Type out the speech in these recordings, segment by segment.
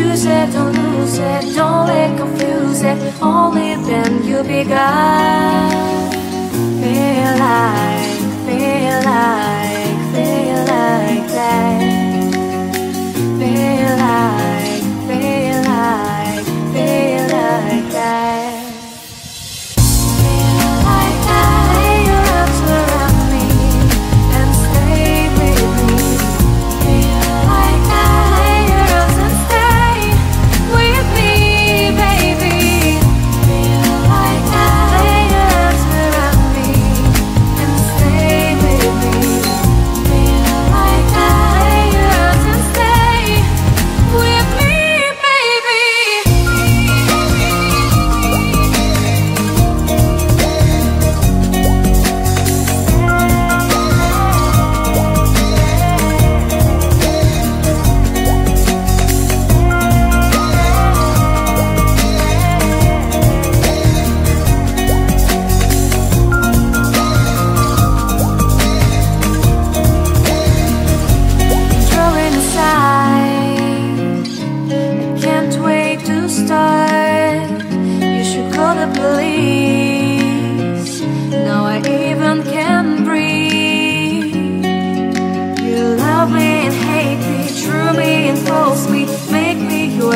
choose it, don't lose it, don't let confuse it. Only then you'll be God. Feel like, feel like.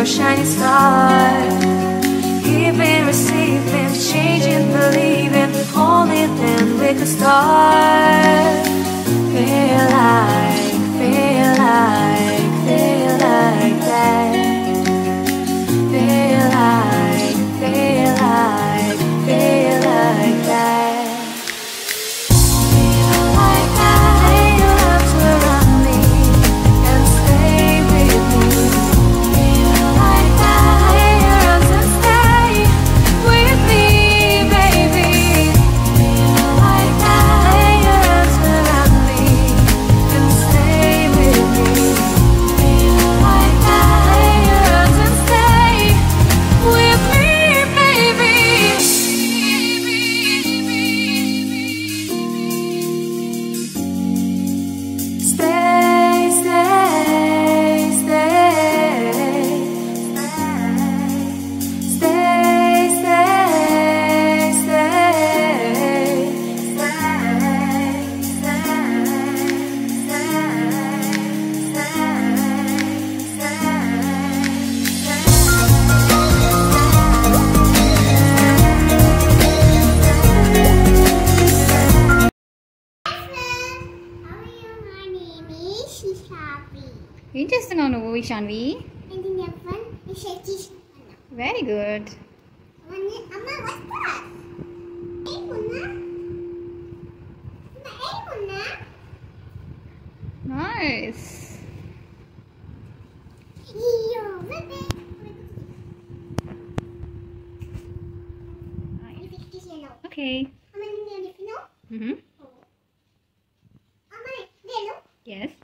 your shining star. Giving, receiving, changing, believing, holding, and we a start. ఏం చేస్తున్నావు నువ్వు Ishanvi very good nice Okay. Mm-hmm. Yes.